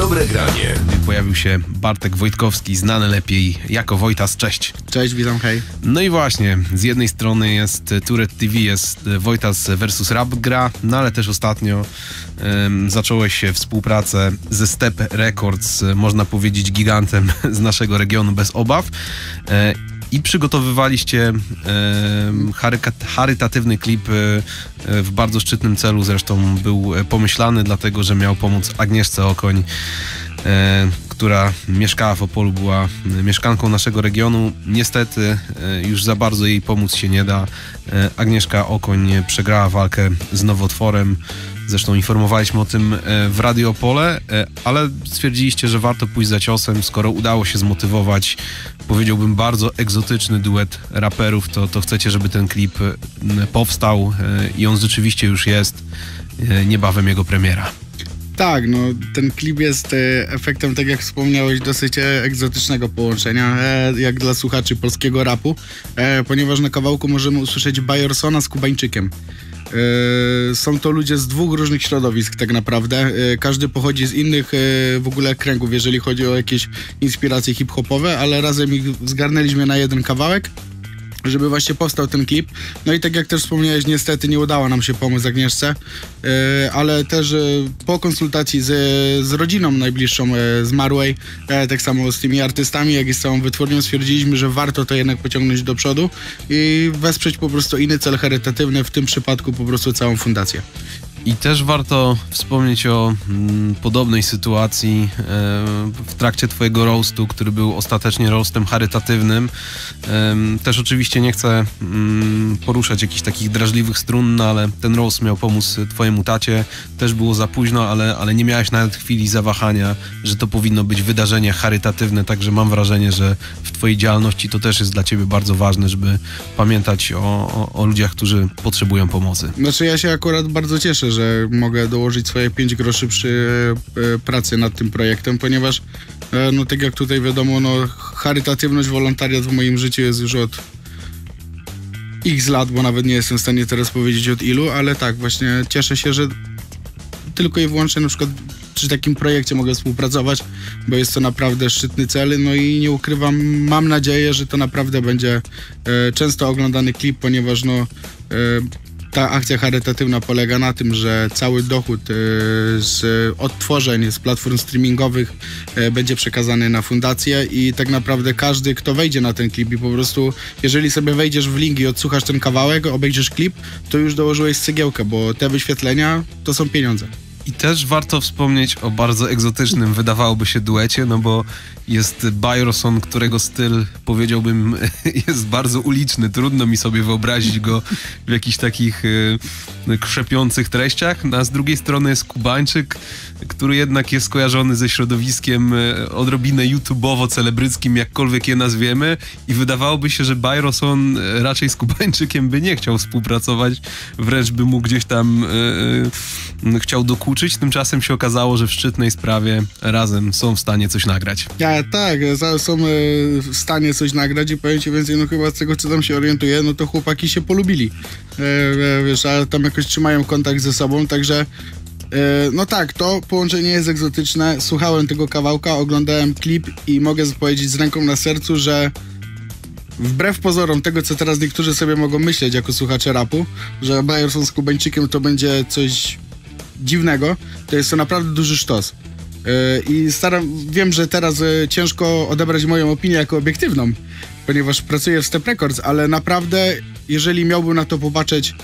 Dobre granie. Pojawił się Bartek Wojtkowski, znany lepiej jako Wojtas. Cześć. Cześć, witam, hej. No i właśnie, z jednej strony jest Turet TV, jest Wojtas versus Rap gra, no ale też ostatnio um, zacząłeś współpracę ze Step Records, można powiedzieć gigantem z naszego regionu bez obaw. E, i przygotowywaliście e, charytatywny klip e, w bardzo szczytnym celu, zresztą był pomyślany, dlatego że miał pomóc Agnieszce Okoń, e, która mieszkała w Opolu, była mieszkanką naszego regionu. Niestety już za bardzo jej pomóc się nie da. Agnieszka Okoń przegrała walkę z nowotworem. Zresztą informowaliśmy o tym w Radio Opole, ale stwierdziliście, że warto pójść za ciosem, skoro udało się zmotywować powiedziałbym, bardzo egzotyczny duet raperów, to, to chcecie, żeby ten klip powstał i on rzeczywiście już jest niebawem jego premiera. Tak, no ten klip jest efektem, tak jak wspomniałeś, dosyć e, egzotycznego połączenia, e, jak dla słuchaczy polskiego rapu, e, ponieważ na kawałku możemy usłyszeć Bajorsona z Kubańczykiem. E, są to ludzie z dwóch różnych środowisk tak naprawdę. E, każdy pochodzi z innych e, w ogóle kręgów, jeżeli chodzi o jakieś inspiracje hip-hopowe, ale razem ich zgarnęliśmy na jeden kawałek żeby właśnie powstał ten klip. No i tak jak też wspomniałeś, niestety nie udało nam się pomóc Agnieszce, yy, ale też yy, po konsultacji z, z rodziną najbliższą yy, zmarłej, tak samo z tymi artystami, jak i z całą wytwórnią stwierdziliśmy, że warto to jednak pociągnąć do przodu i wesprzeć po prostu inny cel charytatywny, w tym przypadku po prostu całą fundację. I też warto wspomnieć o mm, podobnej sytuacji e, w trakcie Twojego roastu, który był ostatecznie roastem charytatywnym. E, też oczywiście nie chcę mm, poruszać jakichś takich drażliwych strun, no ale ten roast miał pomóc Twojemu tacie. Też było za późno, ale, ale nie miałeś nawet chwili zawahania, że to powinno być wydarzenie charytatywne, także mam wrażenie, że w Twojej działalności to też jest dla Ciebie bardzo ważne, żeby pamiętać o, o, o ludziach, którzy potrzebują pomocy. Znaczy ja się akurat bardzo cieszę, że mogę dołożyć swoje 5 groszy przy e, pracy nad tym projektem, ponieważ e, no tak jak tutaj wiadomo, no charytatywność, wolontariat w moim życiu jest już od x lat, bo nawet nie jestem w stanie teraz powiedzieć od ilu, ale tak, właśnie cieszę się, że tylko i wyłącznie na przykład przy takim projekcie mogę współpracować, bo jest to naprawdę szczytny cel, no i nie ukrywam, mam nadzieję, że to naprawdę będzie e, często oglądany klip, ponieważ no e, ta akcja charytatywna polega na tym, że cały dochód e, z odtworzeń z platform streamingowych e, będzie przekazany na fundację i tak naprawdę każdy, kto wejdzie na ten klip i po prostu, jeżeli sobie wejdziesz w link i odsłuchasz ten kawałek, obejrzysz klip, to już dołożyłeś cegiełkę, bo te wyświetlenia to są pieniądze. I też warto wspomnieć o bardzo egzotycznym, wydawałoby się, duecie, no bo jest Bajroson, którego styl, powiedziałbym, jest bardzo uliczny. Trudno mi sobie wyobrazić go w jakichś takich y, krzepiących treściach. No, a z drugiej strony jest Kubańczyk, który jednak jest skojarzony ze środowiskiem y, odrobinę YouTubeowo-celebryckim, jakkolwiek je nazwiemy. I wydawałoby się, że Bajroson raczej z Kubańczykiem by nie chciał współpracować, wręcz by mu gdzieś tam chciał dokuczyć. Tymczasem się okazało, że w szczytnej sprawie razem są w stanie coś nagrać. Ja tak, są e, w stanie coś nagrać i powiem ci więcej, no chyba z tego co tam się orientuję, no to chłopaki się polubili. E, e, wiesz, ale tam jakoś trzymają kontakt ze sobą, także no tak, to połączenie jest egzotyczne. Słuchałem tego kawałka, oglądałem klip i mogę powiedzieć z ręką na sercu, że wbrew pozorom tego, co teraz niektórzy sobie mogą myśleć jako słuchacze rapu, że Bajerson z Kubańczykiem to będzie coś dziwnego, to jest to naprawdę duży sztos. E, I staram, wiem, że teraz e, ciężko odebrać moją opinię jako obiektywną, ponieważ pracuję w Step Records, ale naprawdę, jeżeli miałbym na to popatrzeć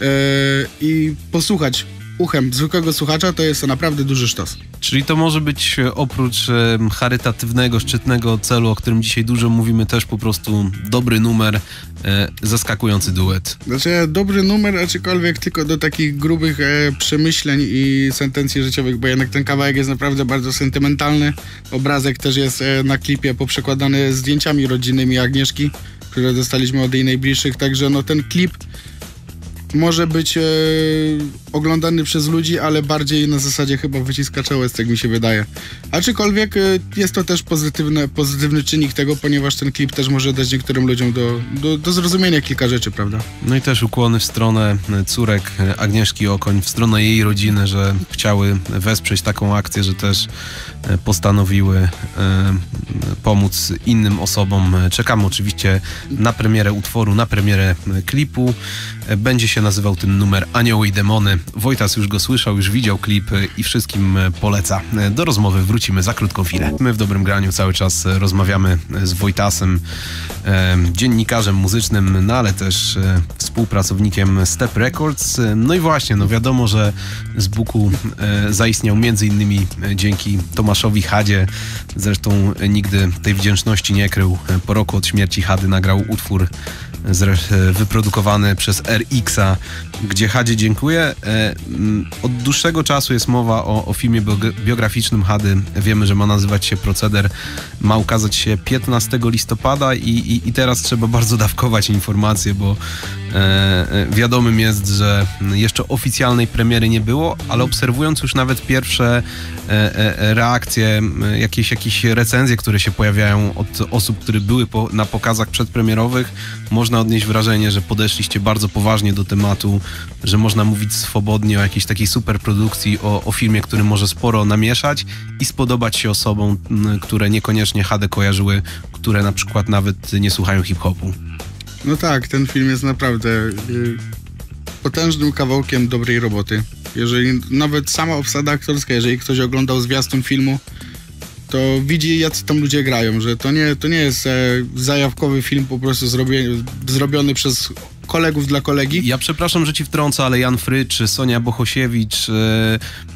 yy, i posłuchać uchem zwykłego słuchacza, to jest to naprawdę duży sztos. Czyli to może być e, oprócz e, charytatywnego, szczytnego celu, o którym dzisiaj dużo mówimy, też po prostu dobry numer, e, zaskakujący duet. Znaczy dobry numer, aczkolwiek tylko do takich grubych e, przemyśleń i sentencji życiowych, bo jednak ten kawałek jest naprawdę bardzo sentymentalny. Obrazek też jest e, na klipie poprzekładany zdjęciami rodzinnymi Agnieszki, które dostaliśmy od jej najbliższych, także no ten klip może być e, oglądany przez ludzi, ale bardziej na zasadzie chyba wyciska czołec, jak mi się wydaje. Aczkolwiek e, jest to też pozytywne, pozytywny czynnik tego, ponieważ ten klip też może dać niektórym ludziom do, do, do zrozumienia kilka rzeczy, prawda? No i też ukłony w stronę córek Agnieszki Okoń, w stronę jej rodziny, że chciały wesprzeć taką akcję, że też e, postanowiły e, pomóc innym osobom. Czekamy oczywiście na premierę utworu, na premierę klipu. Będzie się nazywał ten numer Anioły i Demony. Wojtas już go słyszał, już widział klip i wszystkim poleca. Do rozmowy wrócimy za krótką chwilę. My w Dobrym Graniu cały czas rozmawiamy z Wojtasem, dziennikarzem muzycznym, no ale też współpracownikiem Step Records. No i właśnie, no wiadomo, że z Buku zaistniał między innymi dzięki Tomaszowi Hadzie. Zresztą nigdy tej wdzięczności nie krył. Po roku od śmierci Hady nagrał utwór wyprodukowany przez RX-a, gdzie Hadzie dziękuję. E, od dłuższego czasu jest mowa o, o filmie biograficznym Hady. Wiemy, że ma nazywać się Proceder. Ma ukazać się 15 listopada i, i, i teraz trzeba bardzo dawkować informacje, bo wiadomym jest, że jeszcze oficjalnej premiery nie było, ale obserwując już nawet pierwsze e, e, reakcje, jakieś, jakieś recenzje, które się pojawiają od osób, które były po, na pokazach przedpremierowych, można odnieść wrażenie, że podeszliście bardzo poważnie do tematu, że można mówić swobodnie o jakiejś takiej superprodukcji, o, o filmie, który może sporo namieszać i spodobać się osobom, które niekoniecznie HD kojarzyły, które na przykład nawet nie słuchają hip-hopu. No tak, ten film jest naprawdę y, potężnym kawałkiem dobrej roboty. Jeżeli nawet sama obsada aktorska, jeżeli ktoś oglądał zwiastun filmu, to widzi, jacy tam ludzie grają, że to nie, to nie jest e, zajawkowy film po prostu zrobiony, zrobiony przez kolegów dla kolegi. Ja przepraszam, że ci wtrącę, ale Jan Frycz, Sonia Bohosiewicz,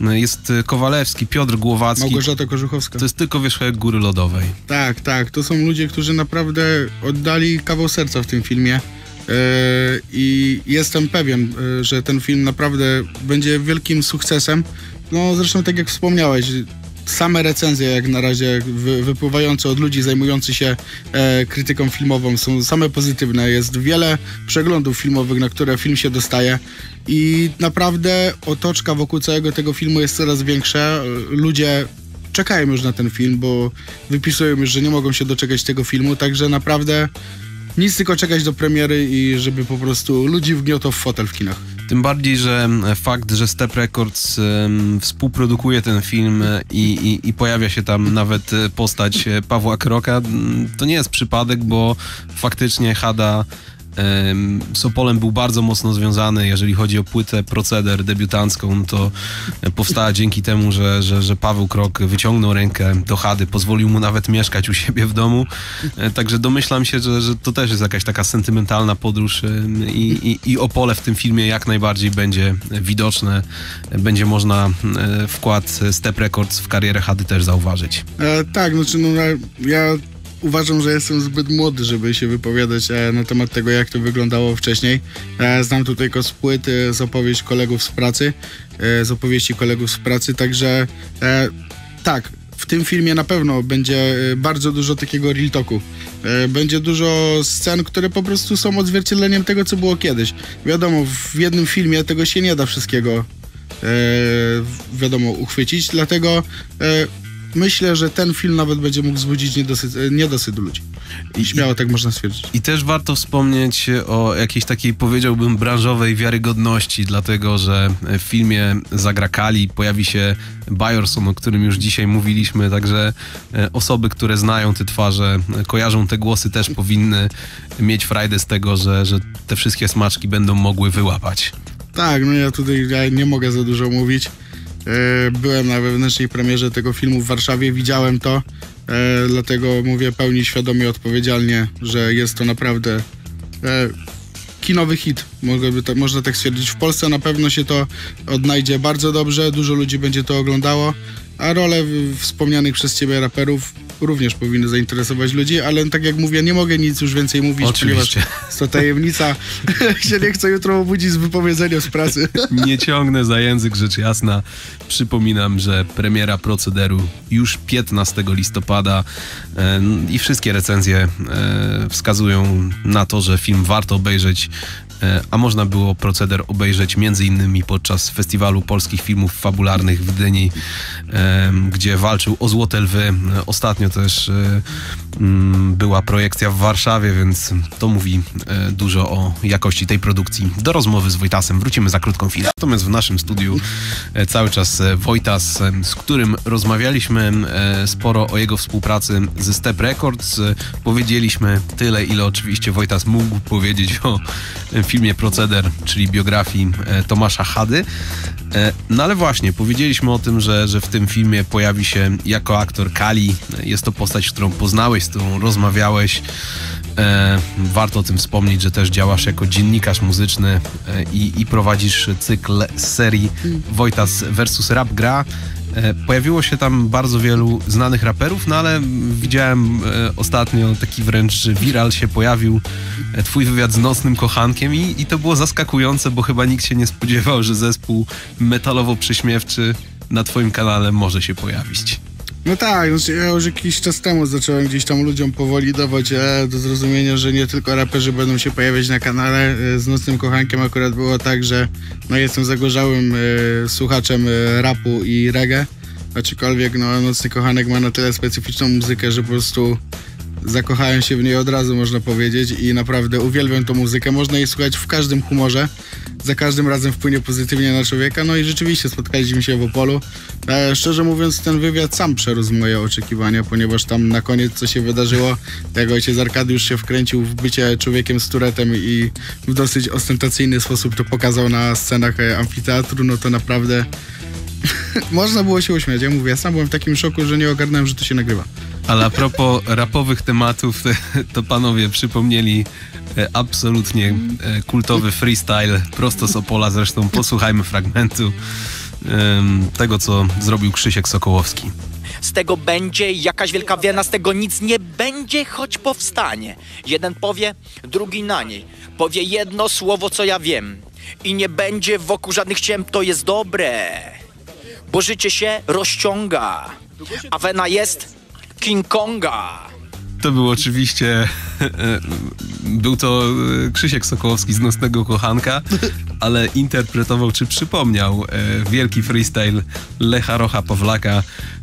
e, jest Kowalewski, Piotr Głowacki. Małgorzata Korzuchowska. To jest tylko wierzchołek Góry Lodowej. Tak, tak. To są ludzie, którzy naprawdę oddali kawał serca w tym filmie. E, I jestem pewien, e, że ten film naprawdę będzie wielkim sukcesem. No zresztą tak jak wspomniałeś, same recenzje jak na razie wy, wypływające od ludzi zajmujących się e, krytyką filmową są same pozytywne. Jest wiele przeglądów filmowych, na które film się dostaje i naprawdę otoczka wokół całego tego filmu jest coraz większa. Ludzie czekają już na ten film, bo wypisują już, że nie mogą się doczekać tego filmu, także naprawdę nic tylko czekać do premiery i żeby po prostu ludzi wgniotło w fotel w kinach. Tym bardziej, że fakt, że Step Records um, współprodukuje ten film i, i, i, pojawia się tam nawet postać Pawła Kroka, to nie jest przypadek, bo faktycznie Hada z Opolem był bardzo mocno związany, jeżeli chodzi o płytę Proceder debiutancką, to powstała dzięki temu, że, że, że Paweł Krok wyciągnął rękę do Hady, pozwolił mu nawet mieszkać u siebie w domu, e, także domyślam się, że, że to też jest jakaś taka sentymentalna podróż i, i, i Opole w tym filmie jak najbardziej będzie widoczne, będzie można e, wkład Step Records w karierę Hady też zauważyć. E, tak, znaczy no ja uważam, że jestem zbyt młody, żeby się wypowiadać e, na temat tego, jak to wyglądało wcześniej. E, znam tutaj tylko z z opowieść kolegów z pracy, e, z opowieści kolegów z pracy, także tak, w tym filmie na pewno będzie bardzo dużo takiego real talku. Będzie dużo scen, które po prostu są odzwierciedleniem tego, co było kiedyś. Wiadomo, w jednym filmie tego się nie da wszystkiego wiadomo, uchwycić, dlatego myślę, że ten film nawet będzie mógł wzbudzić niedosyt, e, niedosyt ludzi. I śmiało tak można stwierdzić. I też warto wspomnieć o jakiejś takiej, powiedziałbym, branżowej wiarygodności, dlatego że w filmie zagra Kali, pojawi się Bajorson, o którym już dzisiaj mówiliśmy, także e, osoby, które znają te twarze, kojarzą te głosy, też powinny mieć frajdę z tego, że, że te wszystkie smaczki będą mogły wyłapać. Tak, no ja tutaj ja nie mogę za dużo mówić. E, byłem na wewnętrznej premierze tego filmu w Warszawie, widziałem to, e, dlatego mówię pełni świadomie, odpowiedzialnie, że jest to naprawdę e, kinowy hit, można tak stwierdzić. W Polsce na pewno się to odnajdzie bardzo dobrze, dużo ludzi będzie to oglądało, a role wspomnianych przez ciebie raperów również powinny zainteresować ludzi, ale tak jak mówię, nie mogę nic już więcej mówić, Oczywiście. ponieważ jest to tajemnica. się nie chcę jutro obudzić z wypowiedzeniem z pracy. nie ciągnę za język, rzecz jasna. Przypominam, że premiera procederu już 15 listopada i wszystkie recenzje e, wskazują na to, że film warto obejrzeć e, a można było proceder obejrzeć innymi podczas Festiwalu Polskich Filmów Fabularnych w Gdyni, e, gdzie walczył o Złote Lwy. Ostatnio też e, była projekcja w Warszawie, więc to mówi dużo o jakości tej produkcji. Do rozmowy z Wojtasem wrócimy za krótką chwilę. Natomiast w naszym studiu cały czas Wojtas, z którym rozmawialiśmy sporo o jego współpracy ze Step Records. Powiedzieliśmy tyle, ile oczywiście Wojtas mógł powiedzieć o filmie Proceder, czyli biografii e, Tomasza Hady. E, no ale właśnie, powiedzieliśmy o tym, że, że w tym filmie pojawi się jako aktor Kali. Jest to postać, którą poznałeś, z którą rozmawiałeś. E, warto o tym wspomnieć, że też działasz jako dziennikarz muzyczny i, i prowadzisz cykl serii Wojtas vs Rap Gra. E, pojawiło się tam bardzo wielu znanych raperów, no ale widziałem e, ostatnio taki wręcz viral się pojawił e, twój wywiad z Nocnym Kochankiem i, i to było zaskakujące, bo chyba nikt się nie spodziewał, że zespół metalowo-prześmiewczy na twoim kanale może się pojawić. No tak, znaczy ja już jakiś czas temu zacząłem gdzieś tam ludziom powoli dawać e, do zrozumienia, że nie tylko raperzy będą się pojawiać na kanale. E, z Nocnym Kochankiem akurat było tak, że no, jestem zagorzałym e, słuchaczem e, rapu i reggae, aczkolwiek no, Nocny Kochanek ma na tyle specyficzną muzykę, że po prostu zakochałem się w niej od razu, można powiedzieć, i naprawdę uwielbiam tą muzykę. Można jej słuchać w każdym humorze za każdym razem wpłynie pozytywnie na człowieka. No i rzeczywiście spotkaliśmy się w Opolu. E, szczerze mówiąc, ten wywiad sam przerósł moje oczekiwania, ponieważ tam na koniec co się wydarzyło, jak ojciec Arkadiusz się wkręcił w bycie człowiekiem z turetem i w dosyć ostentacyjny sposób to pokazał na scenach e, amfiteatru, no to naprawdę można było się uśmiać. Ja mówię, ja sam byłem w takim szoku, że nie ogarnąłem, że to się nagrywa. Ale a propos rapowych tematów, to panowie przypomnieli E, absolutnie e, kultowy freestyle prosto z Opola. Zresztą posłuchajmy fragmentu tego, co zrobił Krzysiek Sokołowski. Z tego będzie jakaś wielka wiana, z tego nic nie będzie, choć powstanie. Jeden powie, drugi na niej. Powie jedno słowo, co ja wiem. I nie będzie wokół żadnych ciem, to jest dobre. Bo życie się rozciąga. A wena jest King Konga. To był oczywiście, był to e, Krzysiek Sokołowski z Nocnego Kochanka, ale interpretował czy przypomniał e, wielki freestyle Lecha Rocha Pawlaka,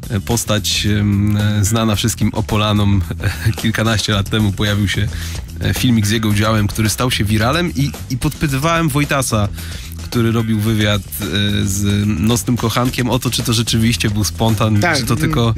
e, postać znana wszystkim Opolanom. Kilkanaście lat temu pojawił się filmik z jego udziałem, który stał się wiralem i, i podpytywałem Wojtasa, który robił wywiad e, z Nocnym Kochankiem o to, czy to rzeczywiście był spontan, tak. czy to tylko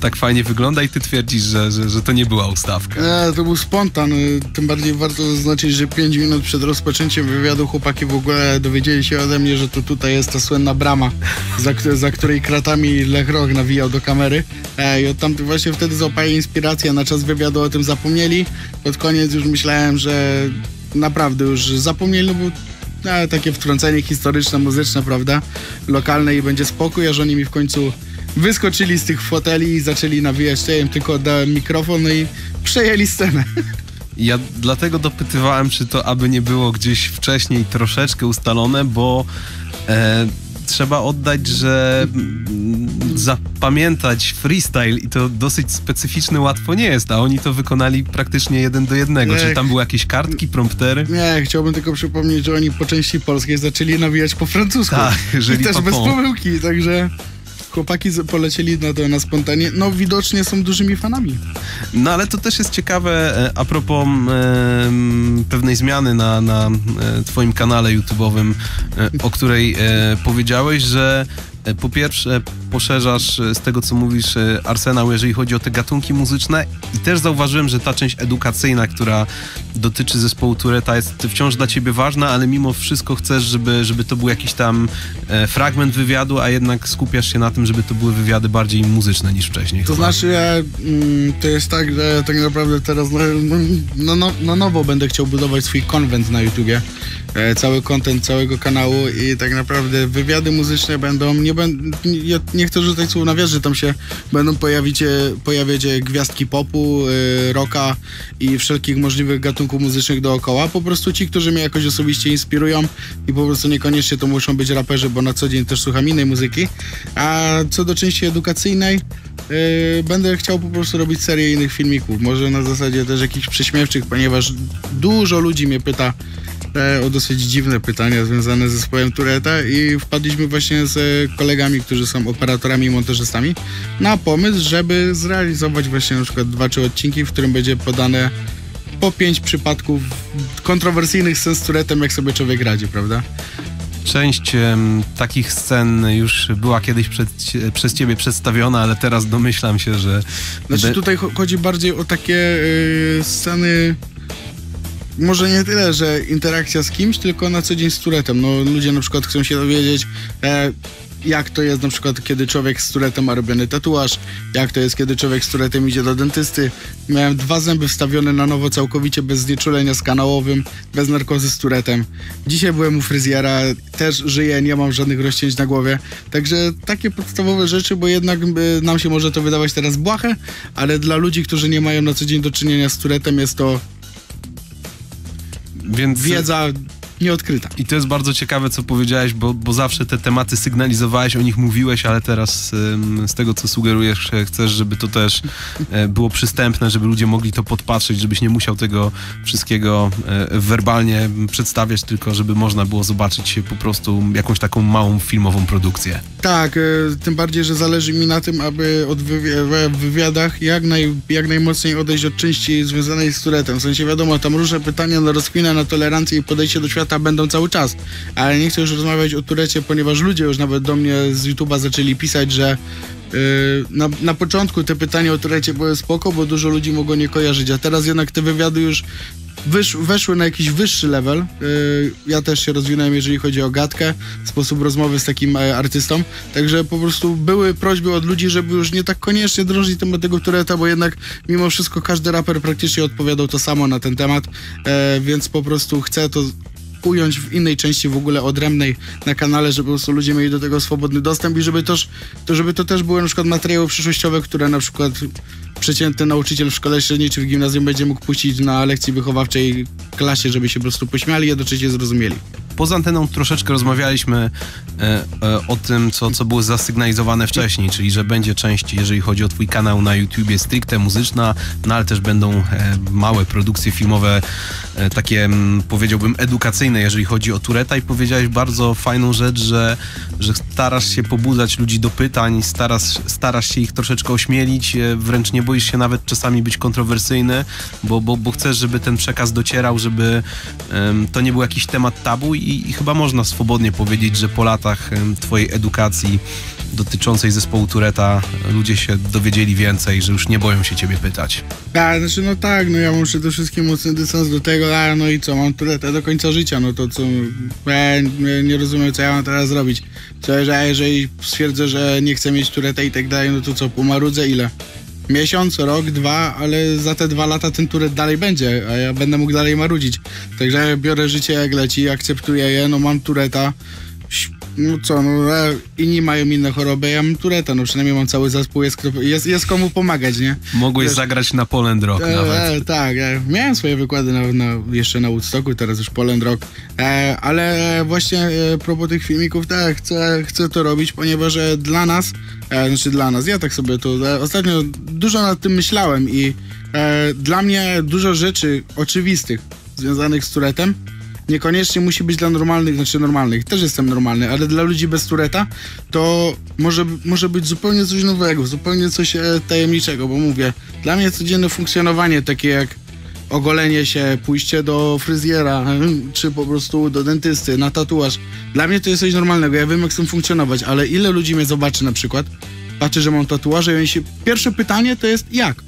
tak fajnie wygląda i ty twierdzisz, że, że, że to nie była ustawka. Nie, to był spontan. E, tym bardziej warto zaznaczyć, że 5 minut przed rozpoczęciem wywiadu chłopaki w ogóle dowiedzieli się ode mnie, że to tutaj jest ta słynna brama, za, za której kratami Lech Roch nawijał do kamery. E, I od tamtych właśnie wtedy złapali inspirację, na czas wywiadu o tym zapomnieli. Pod koniec już myślałem, że naprawdę już zapomnieli, no bo no, takie wtrącenie historyczne, muzyczne, prawda? Lokalne i będzie spokój, aż oni mi w końcu wyskoczyli z tych foteli i zaczęli nawijać. Ja im tylko oddałem mikrofon no i przejęli scenę. Ja dlatego dopytywałem, czy to aby nie było gdzieś wcześniej troszeczkę ustalone, bo e, trzeba oddać, że zapamiętać freestyle i to dosyć specyficzny łatwo nie jest, a oni to wykonali praktycznie jeden do jednego. Nie, Czy tam były jakieś kartki, promptery? Nie, chciałbym tylko przypomnieć, że oni po części polskiej zaczęli nawijać po francusku. Tak, I też bez pomyłki, także chłopaki polecieli na to na spontanie. No widocznie są dużymi fanami. No ale to też jest ciekawe e, a propos e, pewnej zmiany na, na e, twoim kanale YouTube'owym, e, o której e, powiedziałeś, że po pierwsze, poszerzasz e, z tego, co mówisz, e, arsenał, jeżeli chodzi o te gatunki muzyczne i też zauważyłem, że ta część edukacyjna, która dotyczy zespołu Tureta jest wciąż dla ciebie ważna, ale mimo wszystko chcesz, żeby, żeby to był jakiś tam fragment wywiadu, a jednak skupiasz się na tym, żeby to były wywiady bardziej muzyczne niż wcześniej. To chyba. znaczy, mm, to jest tak, że tak naprawdę teraz na, na, na, na nowo będę chciał budować swój konwent na YouTubie E, cały kontent całego kanału i tak naprawdę wywiady muzyczne będą, nie, będę, ja nie chcę rzucać słów na wierzch, tam się będą pojawić, pojawiać gwiazdki popu, e, rocka i wszelkich możliwych gatunków muzycznych dookoła. Po prostu ci, którzy mnie jakoś osobiście inspirują i po prostu niekoniecznie to muszą być raperzy, bo na co dzień też słucham innej muzyki. A co do części edukacyjnej, będę chciał po prostu robić serię innych filmików, może na zasadzie też jakichś prześmiewczych, ponieważ dużo ludzi mnie pyta, e, o dosyć dziwne pytania związane z zespołem Tureta i wpadliśmy właśnie z kolegami, którzy są operatorami i montażystami na pomysł, żeby zrealizować właśnie na przykład dwa trzy odcinki, w którym będzie podane po pięć przypadków kontrowersyjnych scen z Turetem, jak sobie człowiek radzi, prawda? Część em, takich scen już była kiedyś przed, przez ciebie przedstawiona, ale teraz domyślam się, że... Znaczy tutaj cho- chodzi bardziej o takie y, sceny, może nie tyle, że interakcja z kimś, tylko na co dzień z turetem. No ludzie na przykład chcą się dowiedzieć, e, jak to jest na przykład, kiedy człowiek z turetem ma robiony tatuaż, jak to jest, kiedy człowiek z turetem idzie do dentysty. Miałem dwa zęby wstawione na nowo całkowicie bez znieczulenia skanałowym, bez narkozy z turetem. Dzisiaj byłem u fryzjera, też żyję, nie mam żadnych rozcięć na głowie. Także takie podstawowe rzeczy, bo jednak y, nam się może to wydawać teraz błahe, ale dla ludzi, którzy nie mają na co dzień do czynienia z turetem jest to Więc... wiedza nieodkryta. I to jest bardzo ciekawe, co powiedziałeś, bo, bo zawsze te tematy sygnalizowałeś, o nich mówiłeś, ale teraz z tego, co sugerujesz, e, chcesz, żeby to też e, było przystępne, żeby ludzie mogli to podpatrzeć, żebyś nie musiał tego wszystkiego e, werbalnie przedstawiać, tylko żeby można było zobaczyć po prostu jakąś taką małą filmową produkcję. Tak, tym bardziej, że zależy mi na tym, aby od wywi- w wywiadach jak, naj, jak najmocniej odejść od części związanej z turetem. W sensie wiadomo, tam różne pytania na rozkminę, na tolerancję i podejście do świata będą cały czas. Ale nie chcę już rozmawiać o turecie, ponieważ ludzie już nawet do mnie z YouTube'a zaczęli pisać, że Yy, na, na początku te pytania o turecie były spoko, bo dużo ludzi mogło nie kojarzyć, a teraz jednak te wywiady już wysz, weszły na jakiś wyższy level. Yy, ja też się rozwinąłem, jeżeli chodzi o gadkę, sposób rozmowy z takim e, artystą. Także po prostu były prośby od ludzi, żeby już nie tak koniecznie drążyć temat tego tureta, bo jednak mimo wszystko każdy raper praktycznie odpowiadał to samo na ten temat, e, więc po prostu chcę to ująć w innej części w ogóle odrębnej na kanale, żeby po prostu ludzie mieli do tego swobodny dostęp i żeby też, to, żeby to też były na przykład materiały przyszłościowe, które na przykład przeciętny nauczyciel w szkole średniej czy w gimnazjum będzie mógł puścić na lekcji wychowawczej klasie, żeby się po prostu pośmiali i jednocześnie zrozumieli. Poza anteną troszeczkę rozmawialiśmy e, e, o tym, co, co było zasygnalizowane wcześniej, czyli że będzie część, jeżeli chodzi o twój kanał na YouTubie, stricte muzyczna, no ale też będą e, małe produkcje filmowe, e, takie m, powiedziałbym edukacyjne, jeżeli chodzi o Tureta. I powiedziałeś bardzo fajną rzecz, że, że starasz się pobudzać ludzi do pytań, starasz, starasz się ich troszeczkę ośmielić, e, wręcz nie boisz się nawet czasami być kontrowersyjny, bo, bo, bo chcesz, żeby ten przekaz docierał, żeby to nie był jakiś temat tabu i, i chyba można swobodnie powiedzieć, że po latach twojej edukacji dotyczącej zespołu Tureta ludzie się dowiedzieli więcej, że już nie boją się ciebie pytać. A, znaczy no tak, no ja mam przede wszystkim mocny dystans do tego, a no i co, mam turetę do końca życia, no to co, ja nie, rozumiem co ja mam teraz zrobić. Co, że jeżeli stwierdzę, że nie chcę mieć turetę i tak dalej, no to co, pomarudzę ile? Miesiąc, rok, dwa, ale za te dwa lata ten turet dalej będzie, a ja będę mógł dalej marudzić. Także biorę życie jak leci, akceptuję je, no mam tureta, no co, no inni mają inne choroby, ja mam tureta, no przynajmniej mam cały zespół, jest, jest, jest komu pomagać, nie? Mogłeś zagrać na Poland Rock E, nawet. e, tak, e, miałem swoje wykłady na, na, jeszcze na Woodstocku, teraz już Poland Rock, e, ale właśnie e, propos tych filmików, tak, chcę, chcę to robić, ponieważ e, dla nas, e, znaczy dla nas, ja tak sobie to, ostatnio dużo nad tym myślałem i dla mnie dużo rzeczy oczywistych związanych z Turetem niekoniecznie musi być dla normalnych, znaczy normalnych, też jestem normalny, ale dla ludzi bez Tureta to może, może być zupełnie coś nowego, zupełnie coś e, tajemniczego, bo mówię, dla mnie codzienne funkcjonowanie takie jak ogolenie się, pójście do fryzjera, czy po prostu do dentysty, na tatuaż, dla mnie to jest coś normalnego, ja wiem jak tym funkcjonować, ale ile ludzi mnie zobaczy na przykład, patrzy, że mam tatuaże i oni się, pierwsze pytanie to jest jak?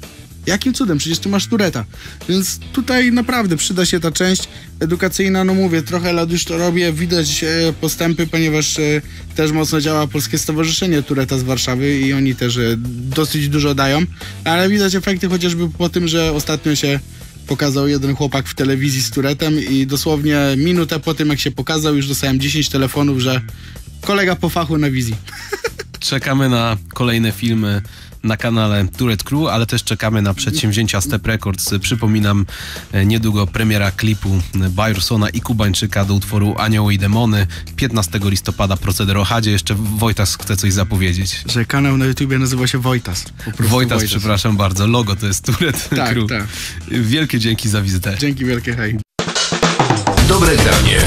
Jakim cudem? Przecież ty masz tureta. Więc tutaj naprawdę przyda się ta część edukacyjna. No mówię, trochę lat już to robię, widać e, postępy, ponieważ e, też mocno działa Polskie Stowarzyszenie Tureta z Warszawy i oni też e, dosyć dużo dają, ale widać efekty chociażby po tym, że ostatnio się pokazał jeden chłopak w telewizji z turetem i dosłownie minutę po tym, jak się pokazał, już dostałem 10 telefonów, że kolega po fachu na wizji. Czekamy na kolejne filmy na kanale Turet Crew, ale też czekamy na przedsięwzięcia Step Records. Przypominam, e, niedługo premiera klipu Bajersona i Kubańczyka do utworu Anioły i Demony. 15 listopada proceder o Hadzie. Jeszcze Wojtas chce coś zapowiedzieć. Że kanał na YouTubie nazywa się Wojtas. Prostu Wojtas, przepraszam bardzo, logo to jest Turet Tak, Crew. tak. Wielkie dzięki za wizytę. Dzięki wielkie, hej. dobre granie.